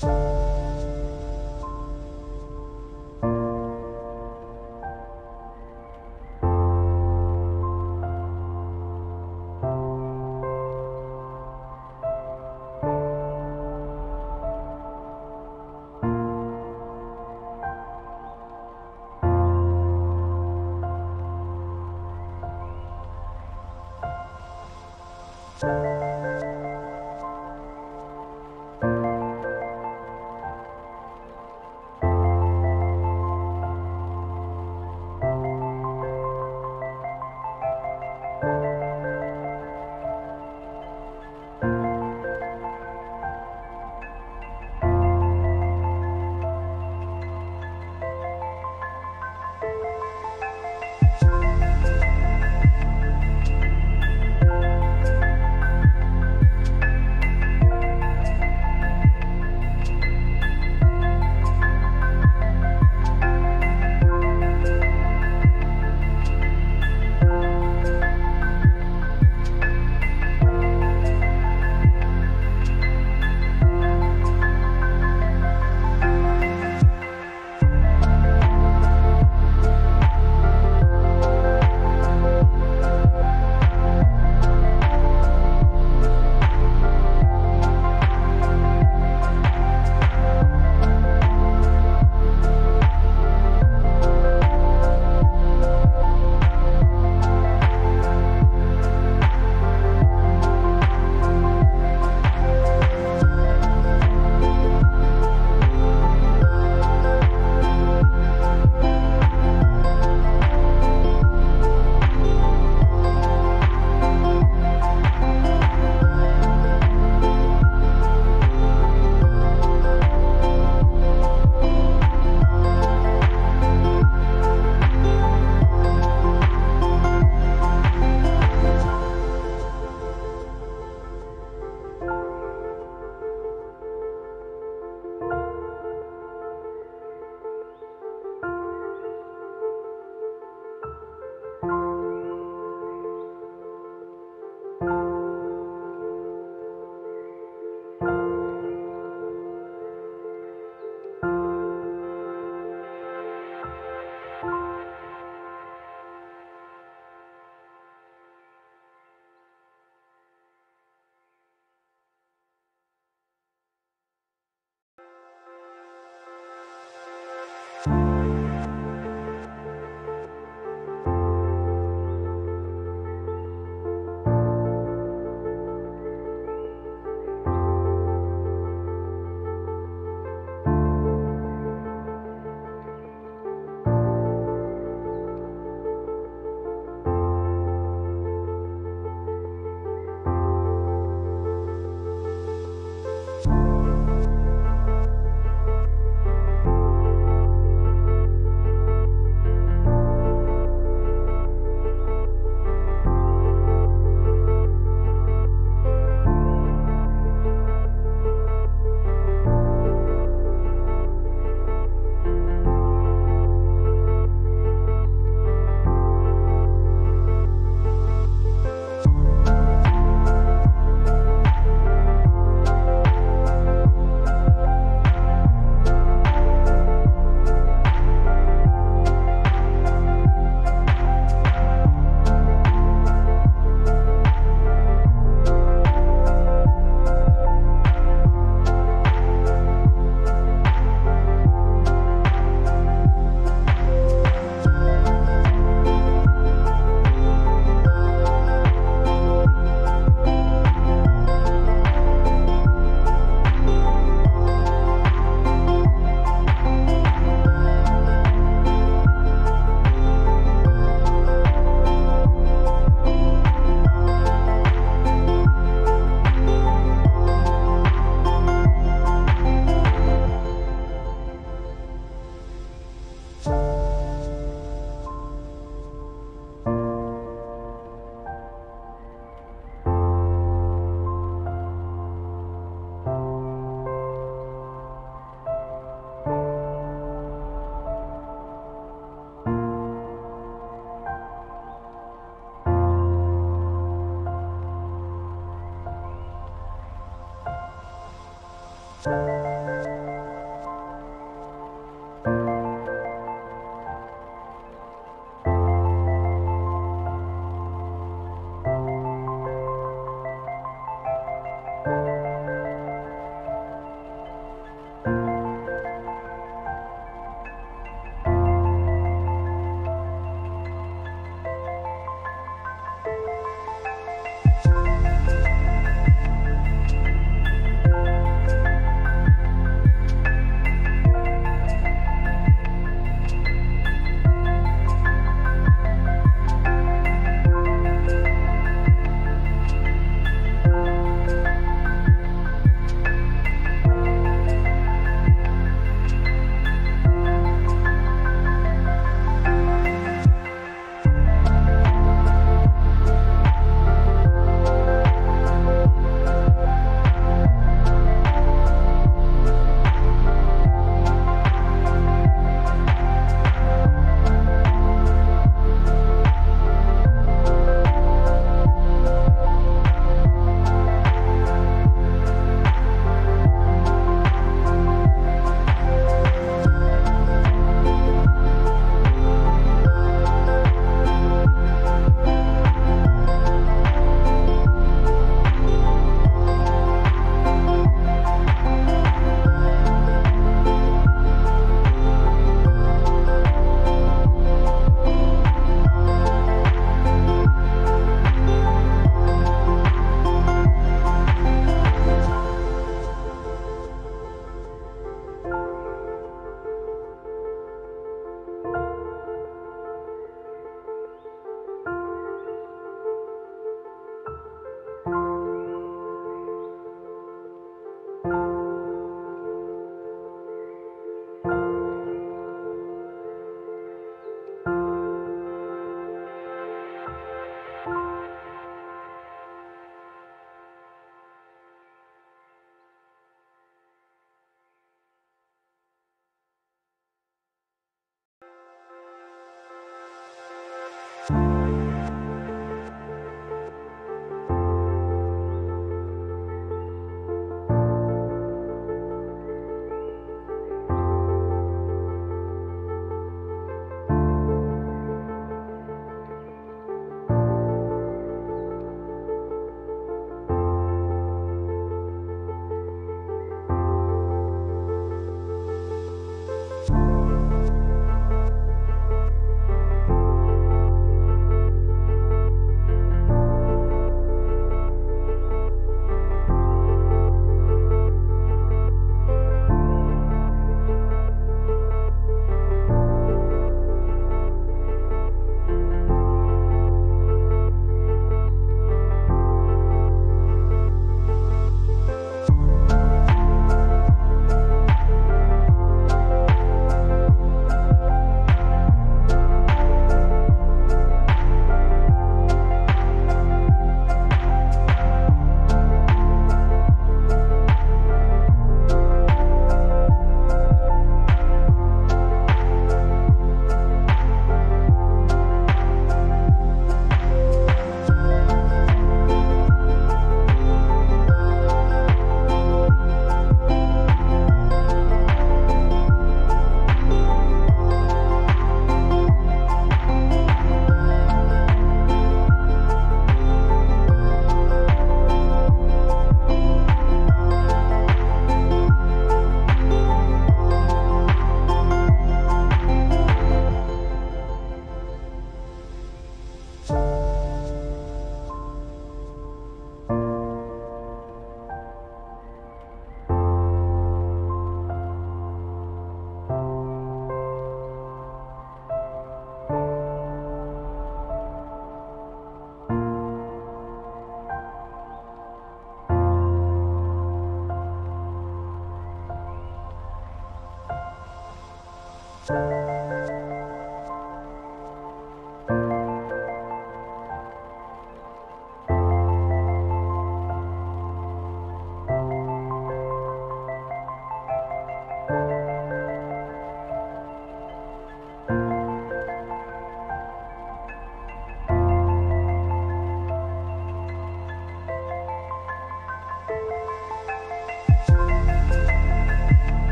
Bye.